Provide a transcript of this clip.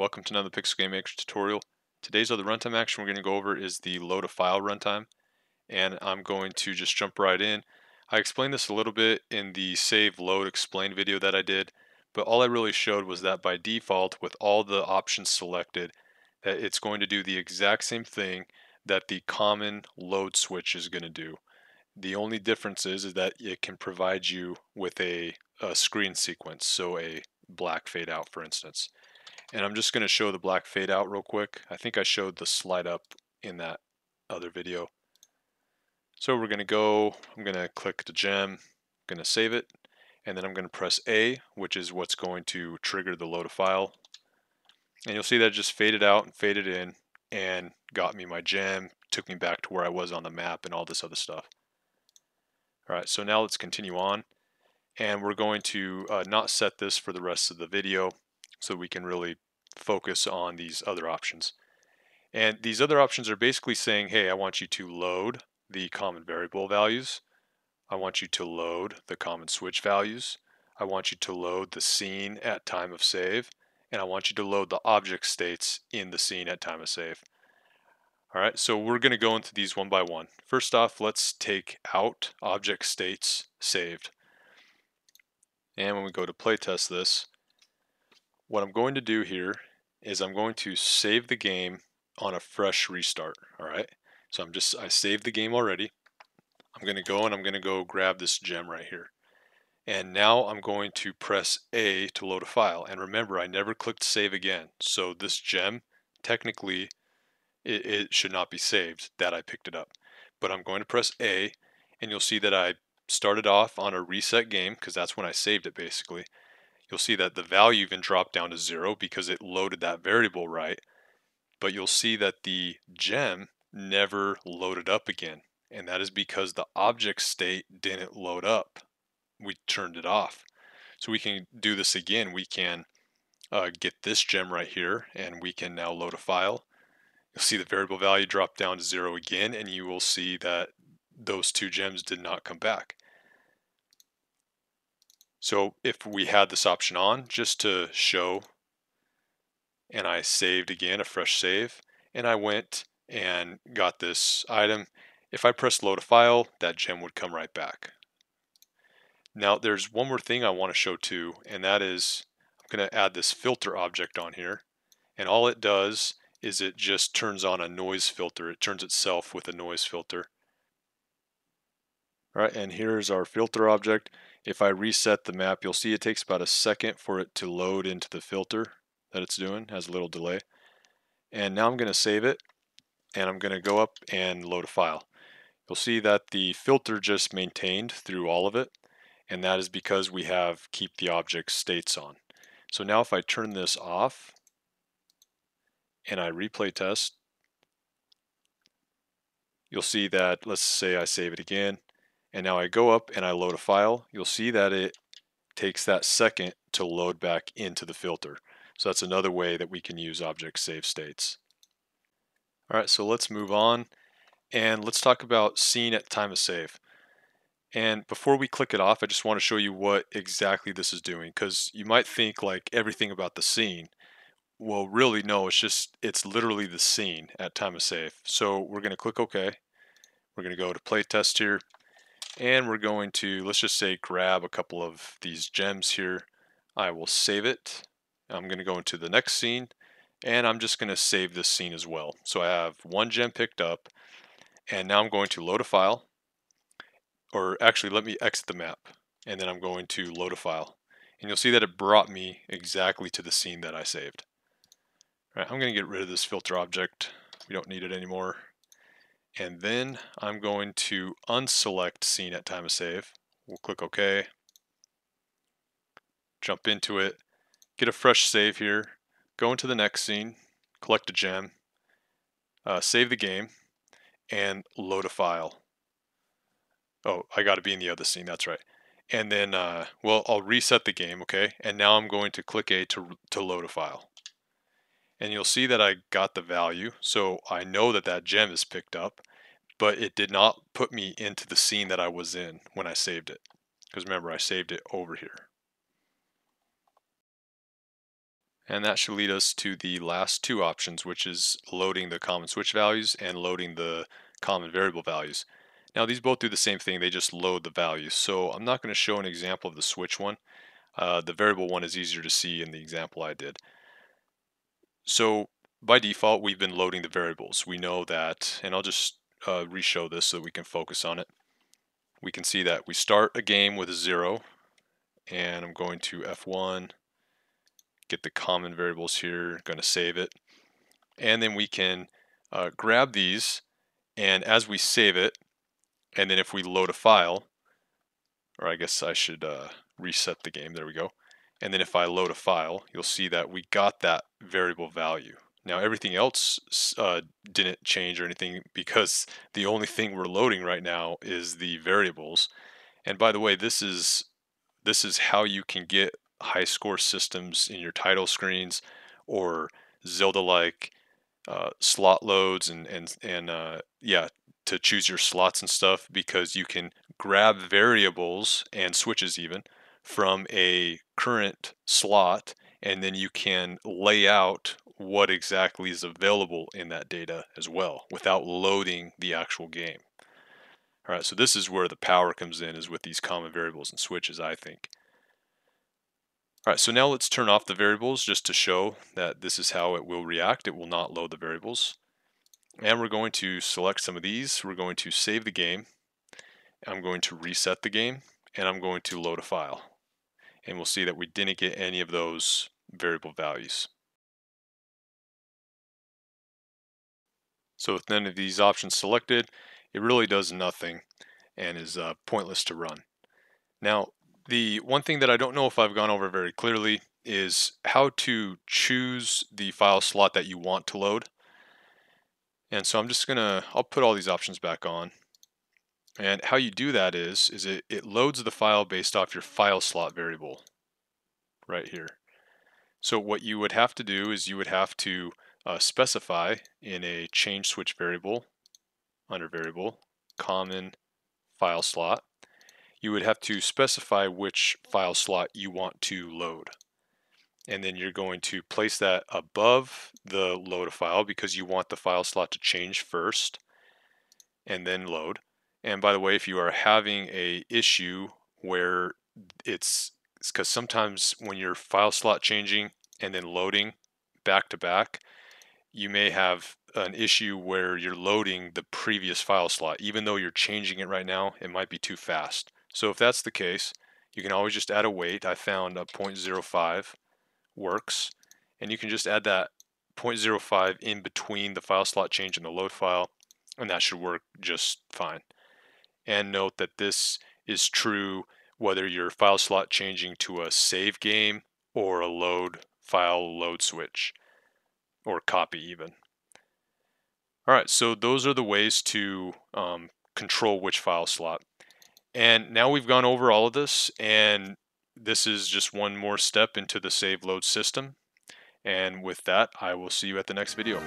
welcome to another Pixel Game Maker tutorial. Today's other runtime action we're going to go over is the load a file runtime and I'm going to just jump right in. I explained this a little bit in the save load explain video that I did but all I really showed was that by default with all the options selected that it's going to do the exact same thing that the common load switch is going to do. The only difference is, is that it can provide you with a, a screen sequence, so a black fade out for instance. And I'm just going to show the black fade out real quick. I think I showed the slide up in that other video. So we're going to go, I'm going to click the gem, I'm going to save it, and then I'm going to press A, which is what's going to trigger the load a file. And you'll see that just faded out and faded in and got me my gem, took me back to where I was on the map and all this other stuff. Alright, so now let's continue on. And we're going to uh, not set this for the rest of the video so we can really focus on these other options. And these other options are basically saying, hey, I want you to load the common variable values. I want you to load the common switch values. I want you to load the scene at time of save. And I want you to load the object states in the scene at time of save. All right, so we're going to go into these one by one. First off, let's take out object states saved. And when we go to playtest this, what I'm going to do here is I'm going to save the game on a fresh restart, all right? So I'm just, I saved the game already. I'm gonna go and I'm gonna go grab this gem right here. And now I'm going to press A to load a file. And remember, I never clicked save again. So this gem, technically, it, it should not be saved that I picked it up. But I'm going to press A and you'll see that I started off on a reset game because that's when I saved it basically you'll see that the value even dropped down to zero because it loaded that variable right. But you'll see that the gem never loaded up again. And that is because the object state didn't load up. We turned it off. So we can do this again. We can uh, get this gem right here and we can now load a file. You'll see the variable value drop down to zero again and you will see that those two gems did not come back. So if we had this option on just to show and I saved again a fresh save and I went and got this item if I press load a file that gem would come right back. Now there's one more thing I want to show too and that is I'm going to add this filter object on here and all it does is it just turns on a noise filter. It turns itself with a noise filter. All right and here's our filter object if I reset the map, you'll see it takes about a second for it to load into the filter that it's doing, has a little delay. And now I'm going to save it, and I'm going to go up and load a file. You'll see that the filter just maintained through all of it, and that is because we have keep the object states on. So now if I turn this off, and I replay test, you'll see that, let's say I save it again, and now I go up and I load a file, you'll see that it takes that second to load back into the filter. So that's another way that we can use object save states. All right, so let's move on and let's talk about scene at time of save. And before we click it off, I just want to show you what exactly this is doing because you might think like everything about the scene. Well, really, no, it's just, it's literally the scene at time of save. So we're going to click OK. We're going to go to play test here and we're going to, let's just say, grab a couple of these gems here. I will save it. I'm going to go into the next scene, and I'm just going to save this scene as well. So I have one gem picked up, and now I'm going to load a file, or actually let me exit the map, and then I'm going to load a file. And you'll see that it brought me exactly to the scene that I saved. All right, I'm going to get rid of this filter object. We don't need it anymore. And then I'm going to unselect scene at time of save. We'll click OK. Jump into it. Get a fresh save here. Go into the next scene. Collect a gem. Uh, save the game. And load a file. Oh, I got to be in the other scene. That's right. And then, uh, well, I'll reset the game, okay? And now I'm going to click A to, to load a file and you'll see that I got the value. So I know that that gem is picked up, but it did not put me into the scene that I was in when I saved it. Because remember, I saved it over here. And that should lead us to the last two options, which is loading the common switch values and loading the common variable values. Now these both do the same thing, they just load the values. So I'm not going to show an example of the switch one. Uh, the variable one is easier to see in the example I did. So by default, we've been loading the variables. We know that, and I'll just uh, re-show this so that we can focus on it. We can see that we start a game with a zero, and I'm going to F1, get the common variables here, going to save it. And then we can uh, grab these, and as we save it, and then if we load a file, or I guess I should uh, reset the game, there we go. And then if I load a file, you'll see that we got that variable value. Now everything else uh, didn't change or anything because the only thing we're loading right now is the variables. And by the way, this is this is how you can get high score systems in your title screens or Zelda-like uh, slot loads and and and uh, yeah to choose your slots and stuff because you can grab variables and switches even from a current slot and then you can lay out what exactly is available in that data as well without loading the actual game. All right, so this is where the power comes in is with these common variables and switches, I think. All right, so now let's turn off the variables just to show that this is how it will react. It will not load the variables. And we're going to select some of these. We're going to save the game. I'm going to reset the game, and I'm going to load a file and we'll see that we didn't get any of those variable values. So with none of these options selected, it really does nothing and is uh, pointless to run. Now, the one thing that I don't know if I've gone over very clearly is how to choose the file slot that you want to load. And so I'm just gonna, I'll put all these options back on and how you do that is, is it, it loads the file based off your file slot variable right here. So what you would have to do is you would have to uh, specify in a change switch variable under variable common file slot. You would have to specify which file slot you want to load. And then you're going to place that above the load a file because you want the file slot to change first and then load. And by the way, if you are having a issue where it's because sometimes when you're file slot changing and then loading back to back, you may have an issue where you're loading the previous file slot. Even though you're changing it right now, it might be too fast. So if that's the case, you can always just add a wait. I found a 0.05 works. And you can just add that 0.05 in between the file slot change and the load file, and that should work just fine and note that this is true whether your file slot changing to a save game or a load file load switch or copy even. All right, so those are the ways to um, control which file slot. And now we've gone over all of this and this is just one more step into the save load system. And with that, I will see you at the next video.